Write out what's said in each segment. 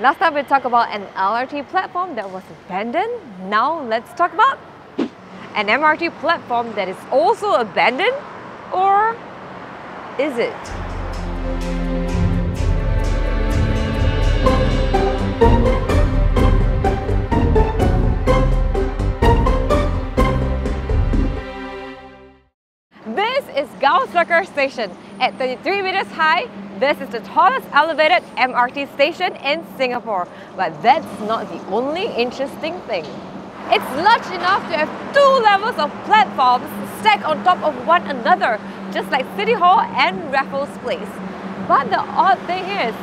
Last time we talked about an LRT platform that was abandoned. Now let's talk about an MRT platform that is also abandoned? Or is it? This is Circle Station. At 33 meters high, this is the tallest elevated MRT station in Singapore. But that's not the only interesting thing. It's large enough to have two levels of platforms stacked on top of one another, just like City Hall and Raffles Place. But the odd thing is,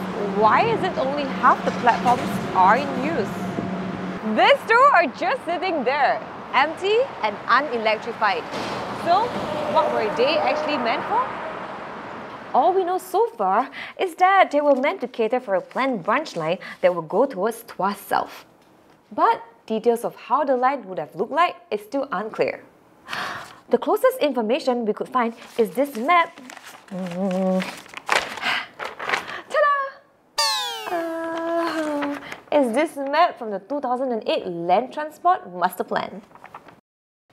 why is it only half the platforms are in use? These two are just sitting there, empty and unelectrified. So, what were they actually meant for? All we know so far is that they were meant to cater for a planned branch line that would go towards Tuas South. But details of how the line would have looked like is still unclear. The closest information we could find is this map. Ta-da! Uh, is this map from the 2008 Land Transport Master Plan.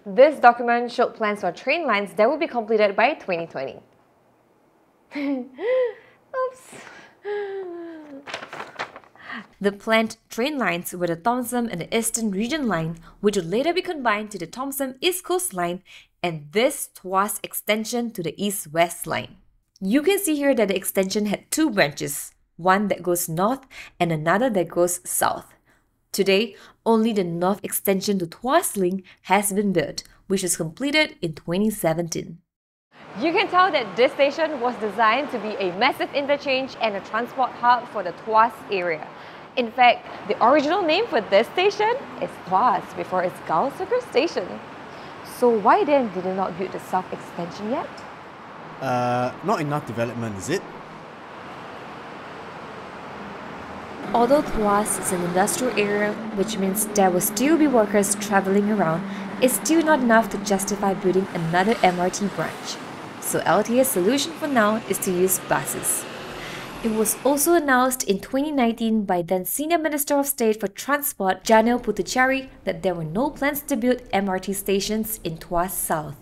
This document showed plans for train lines that would be completed by 2020. Oops. The planned train lines were the Thomson and the Eastern Region Line, which would later be combined to the Thomson East Coast Line and this Tuas extension to the East West Line. You can see here that the extension had two branches, one that goes north and another that goes south. Today, only the north extension to Tuas Link has been built, which was completed in 2017. You can tell that this station was designed to be a massive interchange and a transport hub for the Tuas area. In fact, the original name for this station is Tuas before it's Gul Circle Station. So why then did they not build the south extension yet? Uh, not enough development, is it? Although Tuas is an industrial area, which means there will still be workers traveling around, it's still not enough to justify building another MRT branch. So LTA's solution for now is to use buses. It was also announced in 2019 by then Senior Minister of State for Transport Janil Puthucheary that there were no plans to build MRT stations in Tuas South.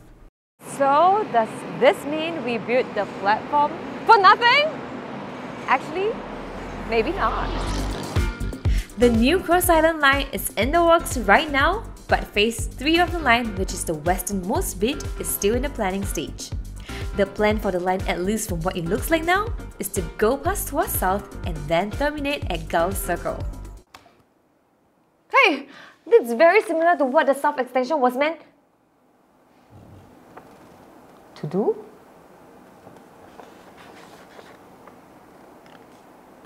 So does this mean we built the platform for nothing? Actually, maybe not. The new Cross Island line is in the works right now, but phase 3 of the line, which is the westernmost bit, is still in the planning stage. The plan for the line, at least from what it looks like now, is to go past Tuas South and then terminate at Gul Circle. Hey, that's very similar to what the South Extension was meant to do.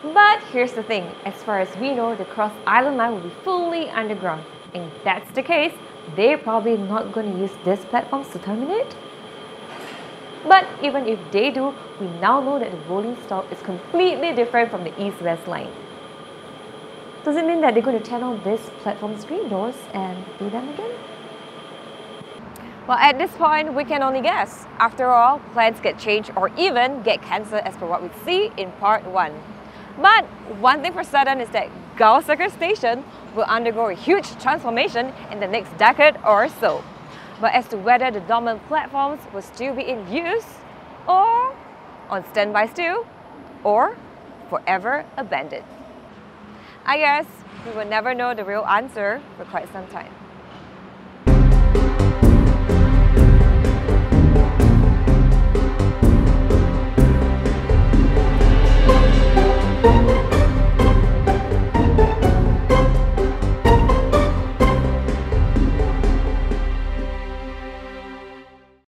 But here's the thing, as far as we know, the Cross Island line will be fully underground. And if that's the case, they're probably not going to use these platforms to terminate. But even if they do, we now know that the rolling stock is completely different from the east-west line. Does it mean that they're going to turn on this platform screen doors and do them again? Well, at this point, we can only guess. After all, plans get changed or even get cancelled as per what we see in part 1. But one thing for certain is that Gul Circle Station will undergo a huge transformation in the next decade or so. But as to whether the dormant platforms will still be in use, or on standby still, or forever abandoned. I guess we will never know the real answer for quite some time.